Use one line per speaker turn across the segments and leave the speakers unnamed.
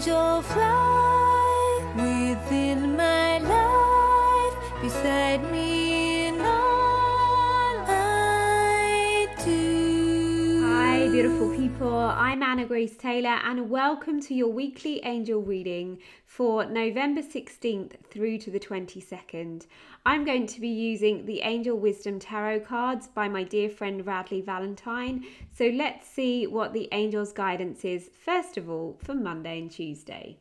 angel fly
beautiful people. I'm Anna Grace Taylor, and welcome to your weekly angel reading for November 16th through to the 22nd. I'm going to be using the Angel Wisdom Tarot cards by my dear friend Radleigh Valentine. So let's see what the angel's guidance is, first of all, for Monday and Tuesday.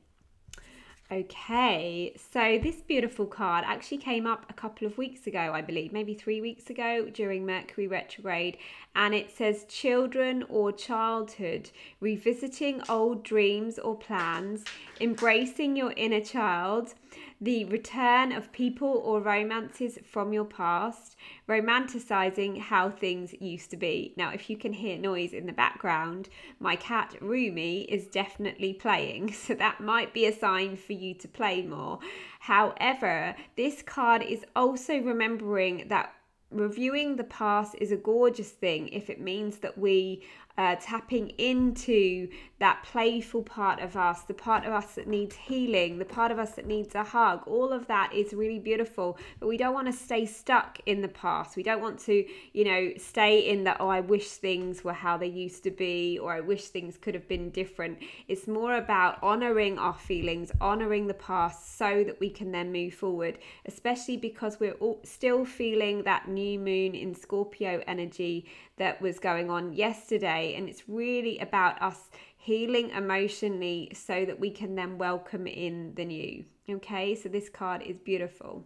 Okay, so this beautiful card actually came up a couple of weeks ago, I believe, maybe three weeks ago during Mercury retrograde, and it says children or childhood, revisiting old dreams or plans, embracing your inner child, the return of people or romances from your past, romanticizing how things used to be. Now, if you can hear noise in the background, my cat Rumi is definitely playing, so that might be a sign for you to play more. However, this card is also remembering that reviewing the past is a gorgeous thing if it means that we uh, tapping into that playful part of us, the part of us that needs healing, the part of us that needs a hug. All of that is really beautiful, but we don't want to stay stuck in the past. We don't want to, you know, stay in that, oh, I wish things were how they used to be, or I wish things could have been different. It's more about honoring our feelings, honoring the past so that we can then move forward, especially because we're all still feeling that new moon in Scorpio energy that was going on yesterday. And it's really about us healing emotionally so that we can then welcome in the new. Okay, so this card is beautiful.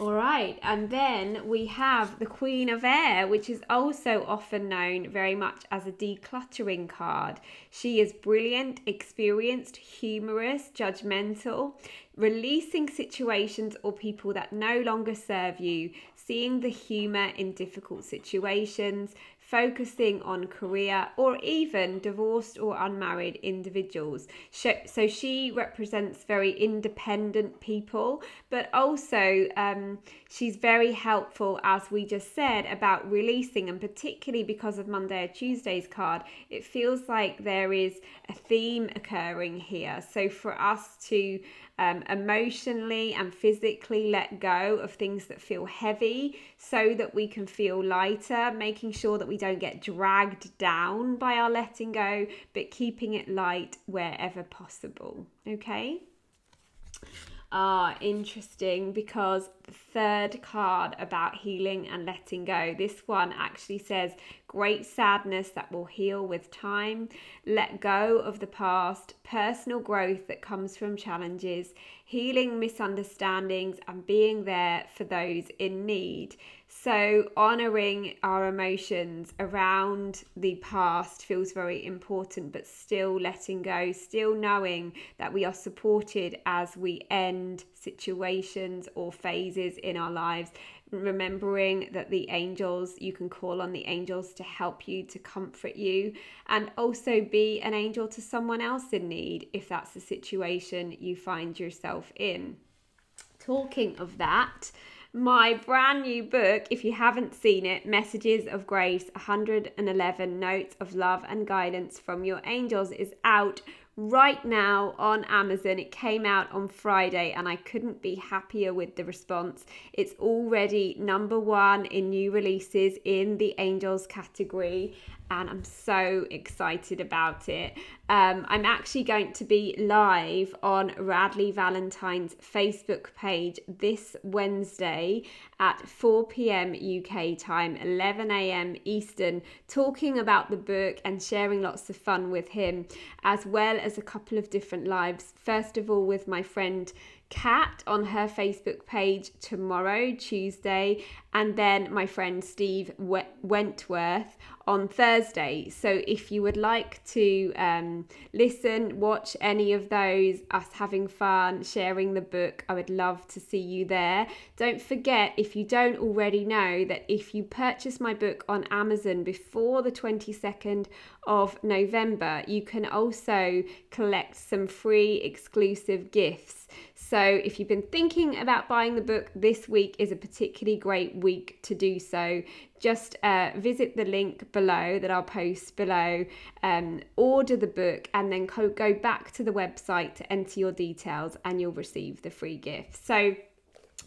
All right, and then we have the Queen of Air, which is also often known very much as a decluttering card. She is brilliant, experienced, humorous, judgmental, releasing situations or people that no longer serve you, seeing the humour in difficult situations, focusing on career or even divorced or unmarried individuals. So she represents very independent people, but also um, she's very helpful, as we just said, about releasing, and particularly because of Monday or Tuesday's card, it feels like there is a theme occurring here. So for us to um, emotionally and physically let go of things that feel heavy so that we can feel lighter, making sure that we don't get dragged down by our letting go, but keeping it light wherever possible. Okay? Ah, interesting because third card about healing and letting go, this one actually says great sadness that will heal with time, let go of the past, personal growth that comes from challenges, healing misunderstandings, and being there for those in need. So, honoring our emotions around the past feels very important, but still letting go, still knowing that we are supported as we end situations or phases in our lives. Remembering that the angels, you can call on the angels to help you, to comfort you, and also be an angel to someone else in need if that's the situation you find yourself in. Talking of that, my brand new book, if you haven't seen it, Messages of Grace 111 Notes of Love and Guidance from Your Angels, is out right now on Amazon. It came out on Friday and I couldn't be happier with the response. It's already number one in new releases in the Angels category and I'm so excited about it. Um, I'm actually going to be live on Radleigh Valentine's Facebook page this Wednesday at 4 pm UK time, 11 am Eastern, talking about the book and sharing lots of fun with him, as well as a couple of different lives. First of all, with my friend Kat on her Facebook page tomorrow, Tuesday, and then my friend Steve Wentworth on Thursday. So if you would like to um, listen, watch any of those, us having fun, sharing the book, I would love to see you there. Don't forget, if you don't already know, that if you purchase my book on Amazon before the 22nd of November, you can also collect some free exclusive gifts So if you've been thinking about buying the book, this week is a particularly great week to do so. Just uh, visit the link below that I'll post below, um, order the book, and then co- go back to the website to enter your details, and you'll receive the free gift. So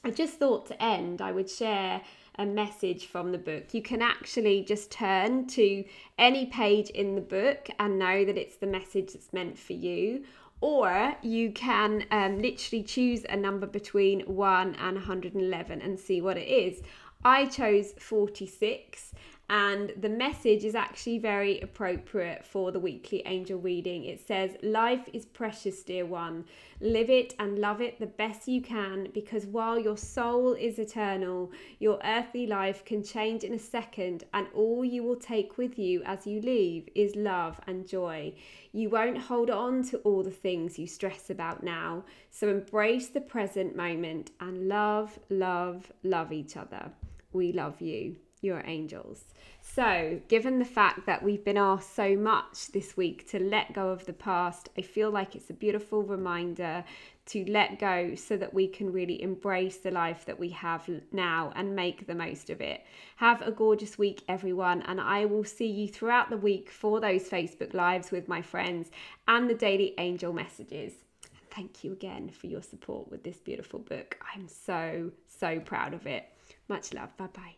I just thought to end, I would share a message from the book. You can actually just turn to any page in the book and know that it's the message that's meant for you. Or you can um, literally choose a number between 1 and 111 and see what it is. I chose 46 and the message is actually very appropriate for the weekly angel reading. It says, Life is precious, dear one. Live it and love it the best you can because while your soul is eternal, your earthly life can change in a second, and all you will take with you as you leave is love and joy. You won't hold on to all the things you stress about now, so embrace the present moment and love, love, love each other. We love you Your angels. So, given the fact that we've been asked so much this week to let go of the past, I feel like it's a beautiful reminder to let go so that we can really embrace the life that we have now and make the most of it. Have a gorgeous week, everyone, and I will see you throughout the week for those Facebook Lives with my friends and the daily angel messages. Thank you again for your support with this beautiful book. I'm so, so proud of it. Much love. Bye bye.